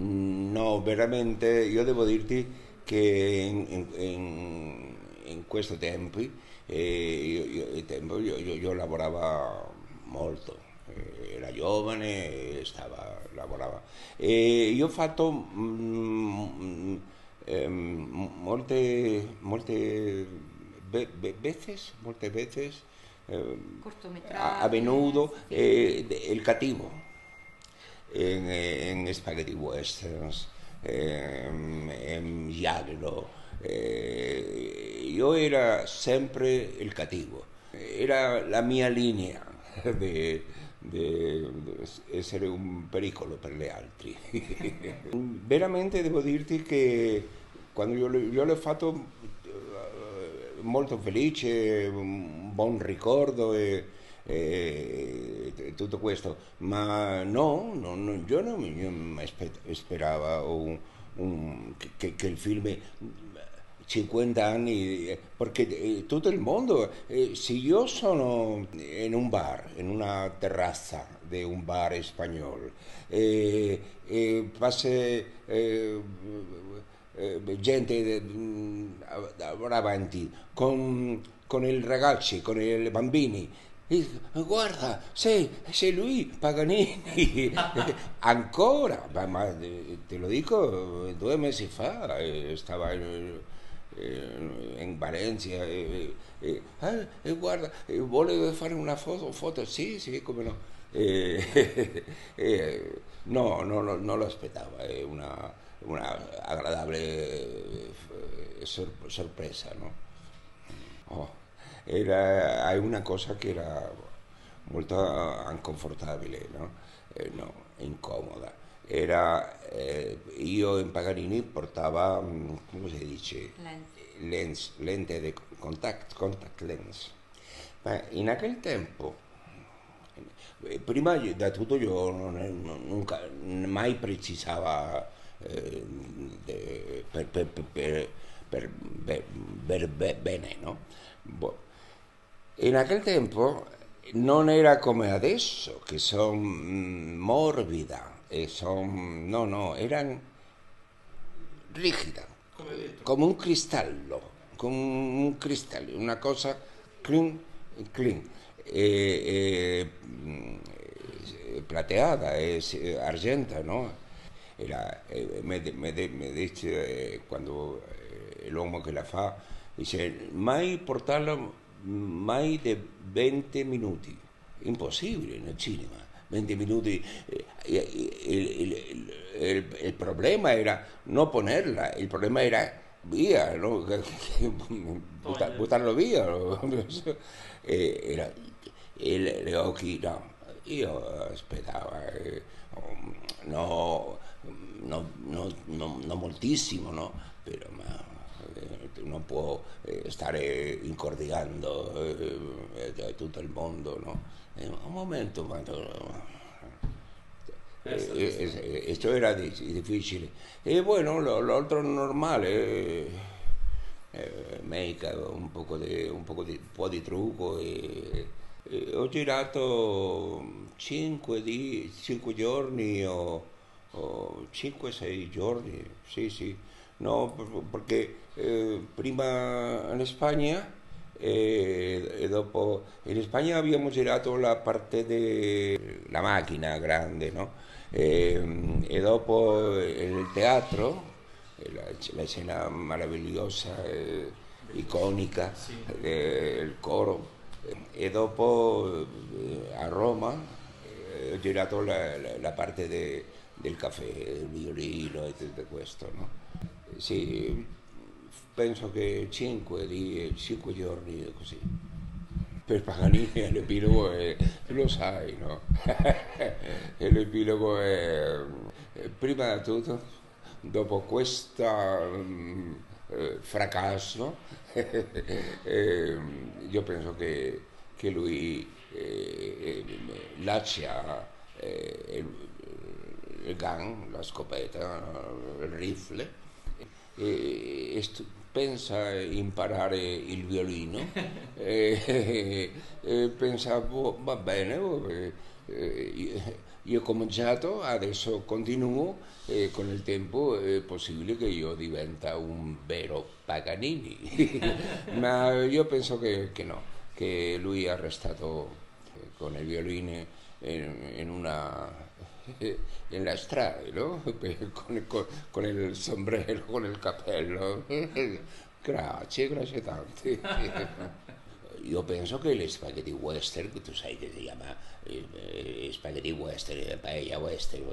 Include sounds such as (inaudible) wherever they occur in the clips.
No, veramente io devo dirti che in, in, in, in questi tempi, eh, io, tempo, io, io, lavoravo molto, eh, era giovane, stava, lavorava. E io ho fatto mm, eh, molte, molte be, be, veces, molte veces eh, avvenuto eh, il cattivo in, in spaghetti westerns en Giallo. Eh, yo era sempre il cattivo, era la mia linea di, (laughs) di essere un pericolo per gli altri. (laughs) Veramente devo dirti che quando io, io l'ho fatto eh, molto felice, un buon ricordo e, e tutto questo, ma no, no io non mi speravo un, un, che, che, il film 50 anni, perché eh, tutto il mondo, eh, se io sono in un bar, in una terrazza di un bar spagnolo, e, e passa eh, gente davanti con, con i ragazzi, con i bambini, Y, guarda, sí, sí, Luis Paganini, (laughs) ancora, te lo digo, due mesi fa eh, estaba eh, en, Valencia, eh, eh, eh ah, guarda, ¿vos hacer una foto? foto? Sí, sí, como no. (laughs) No, no, no, no lo esperaba, una, una agradable sorpresa, ¿no? Oh era, hay una cosa che era molto inconfortabile, no? Eh, no, incomoda. Era, eh, io in Paganini portava, mm, come si dice? Lens. lente di contact, contact lens. Ma in quel tempo, eh, prima da tutto io non, nunca, mai precisava eh, per, per, per, per, bene, no? In aquel tempo non era come adesso, che sono mm, morbida e sono... no, no, erano rigida, come, un cristallo, come un cristallo, una cosa clean, clean e, e, e plateada, e, argenta, no? Era, me, me, me dice quando l'uomo che la fa, dice mai portarla mai di 20 minuti, impossibile nel cinema. 20 minuti, eh, il, il, il, il, problema era non ponerla, il problema era via, no? (laughs) Buttar, buttarlo via. No? (laughs) E, era, e le, le occhi, no, io aspettavo, eh, no, no, no, no, moltissimo, no? Però, ma eh, non può eh, stare incordiando eh, tutto il mondo, no? un momento quando... Esto era difficile. E poi no, l'altro normale, eh, make-up, un, poco di, un, poco di, un po' di trucco. E, e ho girato 5, di, 5 giorni o, o 5-6 giorni, sì sì, no, perché eh, prima in Spagna e, e, dopo in Spagna abbiamo girato la parte della macchina grande, no? E, e dopo nel teatro, la, la scena meravigliosa, eh, iconica, sì. eh, il coro, e dopo eh, a Roma eh, ho girato la, la, la parte de, del caffè, il violino e tutto questo. No? Sì, penso che 5, 5 giorni così. Per Paganini l'epilogo è, lo sai, no? (laughs) l'epilogo è, prima di tutto, dopo questo um, eh, fracasso, (laughs) eh, io penso che, che lui eh, lascia il, il gun, la scopetta, il rifle, e, e pensa imparare il violino, e, (laughs) e (laughs) pensavo va bene, io ho cominciato, adesso continuo e con il tempo è possibile che io diventa un vero Paganini, (laughs) ma io penso che, che, no, che lui ha restato con il violino in, in una (laughs) en la strada, ¿no? (laughs) Con, con, con, il sombrero, con il cappello. Grazie, (laughs) grazie tante. Io penso che le spaghetti western, tu sai che si chiama eh, spaghetti western, paella western,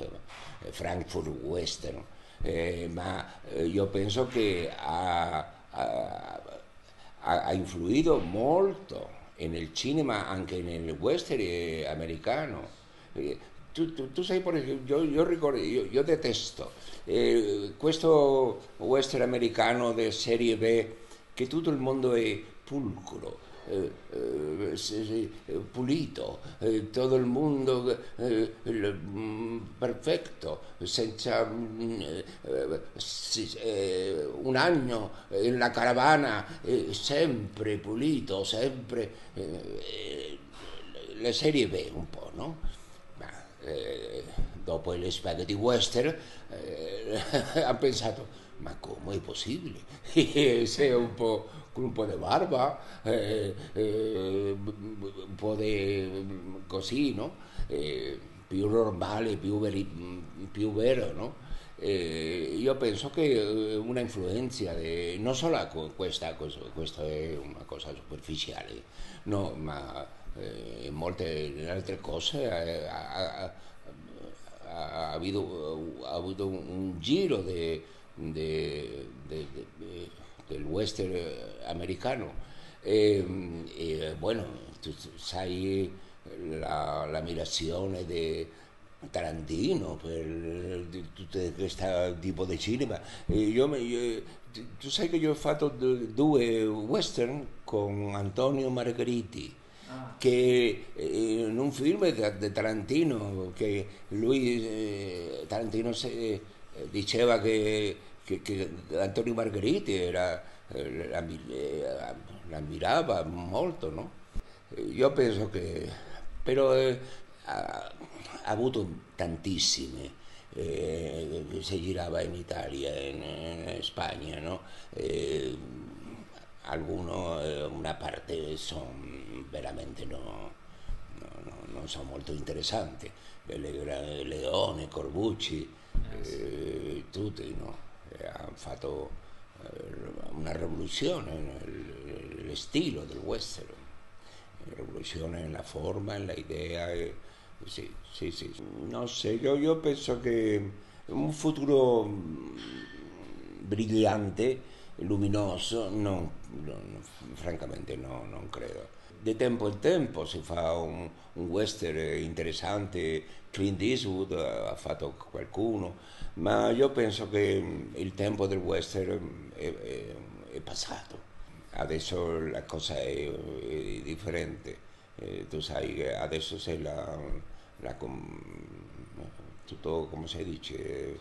eh, Frankfurt western, eh, ma io penso che ha, ha, ha influito molto nel cinema, anche nel western americano. Tu, tu, tu, sai, por ejemplo, yo, yo, ricordo, yo, yo detesto eh, questo western americano di serie B che tutto il mondo è pulcro, eh, eh, pulito, eh, tutto il mondo eh, mm, perfetto, senza mm, eh, un anno la caravana sempre pulito, sempre le serie B un po', no? Eh, dopo le spaghetti western, eh, (laughs) ha pensato, ma come è possibile? (laughs) Sei un po' con un po' di barba, eh, eh, un po' di così, no? Eh, più normale, più, veri, più vero, no? Eh, io penso che una influenza, di, non solo questa, questa è una cosa superficiale, no, ma eh, molte altre cose ha, ha, ha, habido, ha un giro de, de, de, del western americano. E, e bueno, tu sai la, l'ammirazione di Tarantino questo tipo di cinema. Io, io, tu sai che io ho fatto due western con Antonio Margheriti che eh, in un film di Tarantino, che lui, eh, Tarantino se, eh, diceva che, che, che, Antonio Margheriti era, l'ammirava molto, no? Io penso che, però ha, ha, avuto tantissime. Eh, si girava in Italia, in, in Spagna, no? Eh, alguno, eh, una parte son veramente no, no, no, non sono molto interessanti, Le, Leone, Corbucci, eh, tutti no? hanno fatto eh, una rivoluzione nel stile del western, rivoluzione nella forma, nella idea. Eh, sì, sì, sì. Non so, io, io penso che un futuro brillante luminoso, non, non, francamente no, non credo. Di tempo in tempo si fa un, un western interessante, Clint Eastwood ha fatto qualcuno, ma io penso che il tempo del western è, è, è passato. Adesso la cosa è, è differente. Eh, tu sai adesso c'è la, la, tutto come si dice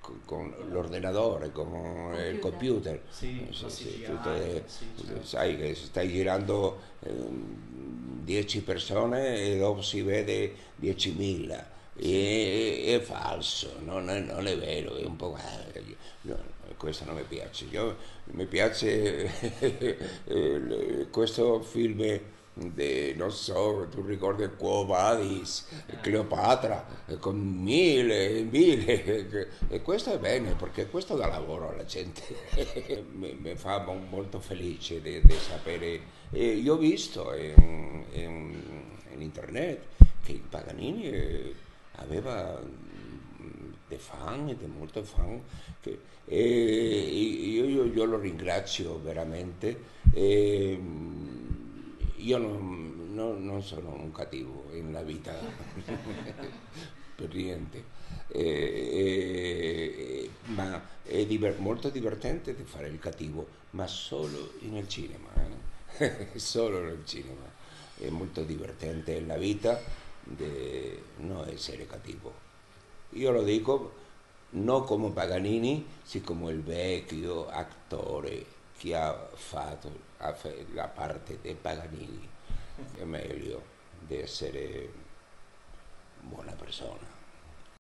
con, con l'ordinatore, con computer. il computer. Sì, sì, sì, tutte, sì certo. sai che stai girando 10 eh, persone e dopo si vede 10.000. E, è, falso, non è, non è, vero, è un po'... No, questo non mi piace. Io, mi piace (laughs) eh, questo film de, non so, tu ricordi Quo Vadis, Cleopatra, con mille, mille, e questo è bene perché questo dà lavoro alla gente, (laughs) mi, mi, fa molto felice di, sapere, e io ho visto in, in, in internet che Paganini eh, aveva dei fan, di molti fan, che, e io, io, io, lo ringrazio veramente. E, io non, non, non, sono un cattivo nella vita, (laughs) per niente, eh, eh, ma è diver- molto divertente di fare il cattivo, ma solo nel cinema, eh? (laughs) solo nel cinema. È molto divertente la vita di non essere cattivo. Io lo dico non come Paganini, sì come il vecchio attore che ha fatto la parte di Paganini. È meglio di essere buona persona.